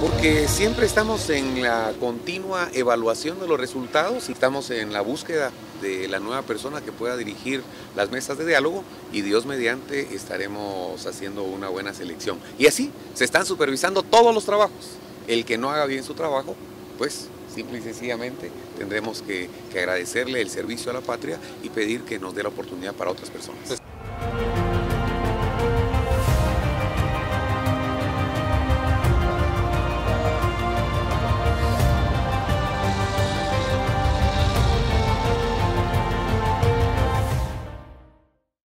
Porque siempre estamos en la continua evaluación de los resultados y estamos en la búsqueda de la nueva persona que pueda dirigir las mesas de diálogo y Dios mediante estaremos haciendo una buena selección. Y así se están supervisando todos los trabajos. El que no haga bien su trabajo, pues simple y sencillamente tendremos que, que agradecerle el servicio a la patria y pedir que nos dé la oportunidad para otras personas.